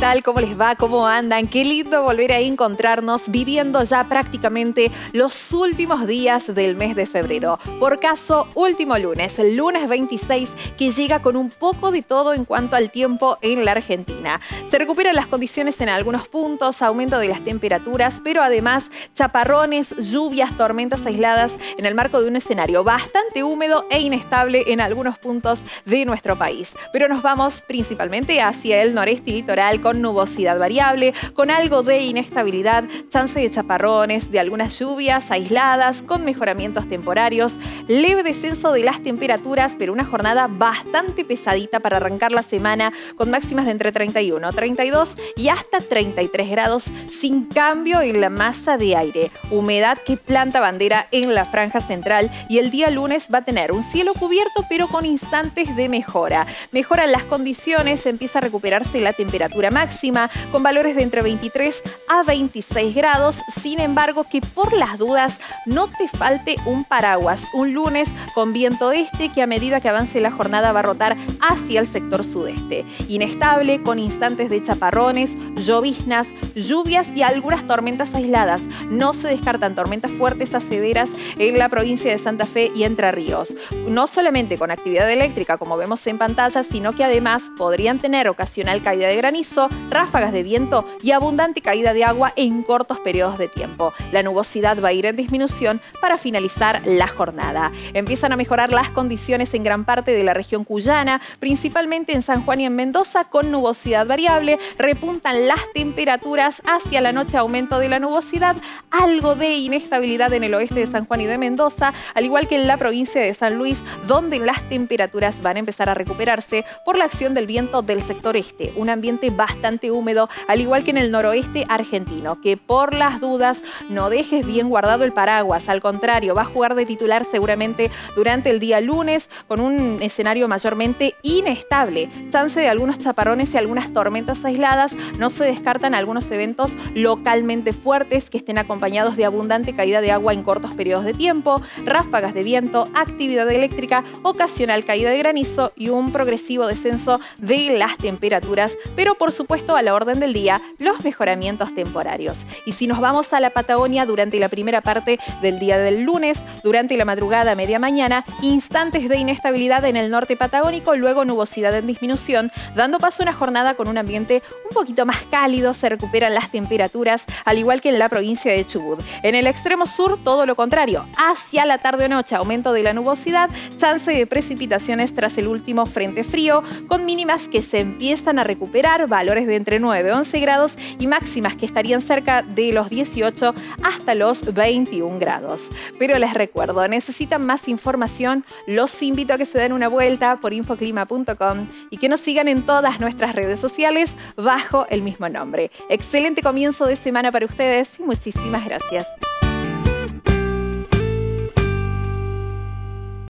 tal? ¿Cómo les va? ¿Cómo andan? Qué lindo volver a encontrarnos viviendo ya prácticamente los últimos días del mes de febrero. Por caso, último lunes, lunes 26, que llega con un poco de todo en cuanto al tiempo en la Argentina. Se recuperan las condiciones en algunos puntos, aumento de las temperaturas, pero además chaparrones, lluvias, tormentas aisladas en el marco de un escenario bastante húmedo e inestable en algunos puntos de nuestro país. Pero nos vamos principalmente hacia el noreste litoral con nubosidad variable, con algo de inestabilidad, chance de chaparrones, de algunas lluvias aisladas, con mejoramientos temporarios, leve descenso de las temperaturas, pero una jornada bastante pesadita para arrancar la semana, con máximas de entre 31, 32 y hasta 33 grados, sin cambio en la masa de aire. Humedad que planta bandera en la franja central y el día lunes va a tener un cielo cubierto, pero con instantes de mejora. Mejoran las condiciones, empieza a recuperarse la temperatura máxima, con valores de entre 23 a 26 grados. Sin embargo, que por las dudas no te falte un paraguas. Un lunes con viento este que a medida que avance la jornada va a rotar hacia el sector sudeste. Inestable, con instantes de chaparrones, lloviznas, lluvias y algunas tormentas aisladas. No se descartan tormentas fuertes a severas en la provincia de Santa Fe y Entre Ríos. No solamente con actividad eléctrica, como vemos en pantalla, sino que además podrían tener ocasional caída de granizo, ráfagas de viento y abundante caída de agua en cortos periodos de tiempo. La nubosidad va a ir en disminución para finalizar la jornada. Empiezan a mejorar las condiciones en gran parte de la región cuyana, principalmente en San Juan y en Mendoza, con nubosidad variable. Repuntan las temperaturas hacia la noche, aumento de la nubosidad, algo de inestabilidad en el oeste de San Juan y de Mendoza, al igual que en la provincia de San Luis, donde las temperaturas van a empezar a recuperarse por la acción del viento del sector este. Un ambiente bastante húmedo, al igual que en el noroeste argentino, que por las dudas no dejes bien guardado el paraguas, al contrario, va a jugar de titular seguramente durante el día lunes con un escenario mayormente inestable. Chance de algunos chaparrones y algunas tormentas aisladas, no se descartan algunos eventos localmente fuertes que estén acompañados de abundante caída de agua en cortos periodos de tiempo, ráfagas de viento, actividad eléctrica, ocasional caída de granizo y un progresivo descenso de las temperaturas, pero por supuesto a la orden del día los mejoramientos temporarios. Y si nos vamos a la Patagonia durante la primera parte del día del lunes, durante la madrugada media mañana, instantes de inestabilidad en el norte patagónico, luego nubosidad en disminución, dando paso a una jornada con un ambiente un poquito más cálido, se recuperan las temperaturas, al igual que en la provincia de Chubut. En el extremo sur, todo lo contrario, hacia la tarde o noche, aumento de la nubosidad, chance de precipitaciones tras el último frente frío, con mínimas que se empiezan a recuperar, de entre 9 y 11 grados y máximas que estarían cerca de los 18 hasta los 21 grados. Pero les recuerdo, necesitan más información, los invito a que se den una vuelta por infoclima.com y que nos sigan en todas nuestras redes sociales bajo el mismo nombre. Excelente comienzo de semana para ustedes y muchísimas gracias.